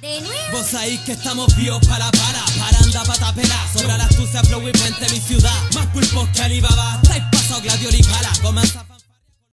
De nuevo. Vos sabéis que estamos vivos para para, paranda pata pela, sobra la astucia flow y puente mi ciudad, más pulpos que Alibaba, estáis paso gladiol y